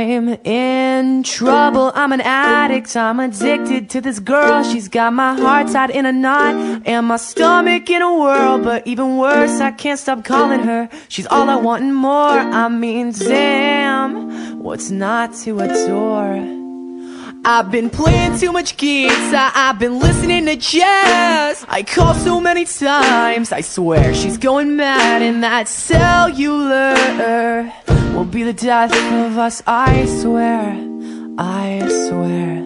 I'm in trouble, I'm an addict, I'm addicted to this girl. She's got my heart tied in a knot and my stomach in a whirl. But even worse, I can't stop calling her. She's all I want and more, I mean damn What's not to adore? I've been playing too much guitar, I've been listening to jazz. I call so many times, I swear she's going mad in that cellular will be the death of us I swear, I swear.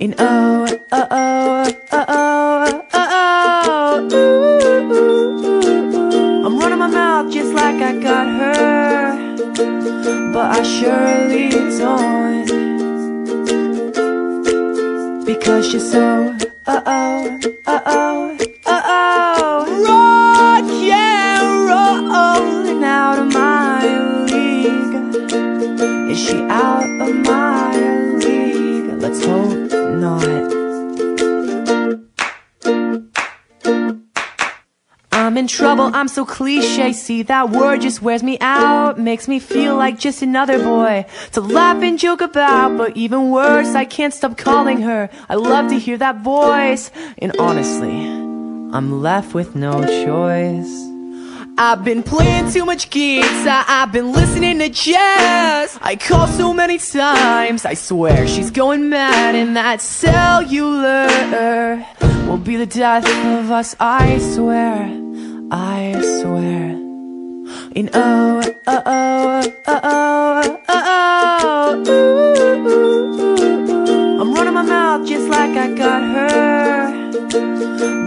And oh, oh, oh, oh, oh, oh, ooh, ooh. I'm running my mouth just like I got her But I surely don't. Because you're so uh uh oh, uh oh, Is she out of my league? Let's hope not. I'm in trouble, I'm so cliche. See, that word just wears me out. Makes me feel like just another boy. To laugh and joke about But even worse, I can't stop calling her. I love to hear that voice. And honestly, I'm left with no choice I've been playing too much guitar, I've been listening to jazz I call so many times, I swear she's going mad And that cellular will be the death of us, I swear I swear. In oh, uh, oh, uh, oh, uh, oh, oh, oh, ooh, ooh, ooh. I'm running my mouth just like I got her,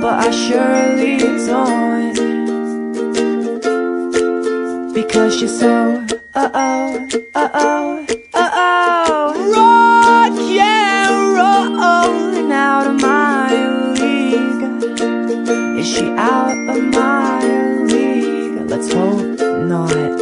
but I surely you so. Uh oh, uh oh, uh oh. Rock, yeah, rolling out of my league. Is she out of my league? Let's hope not.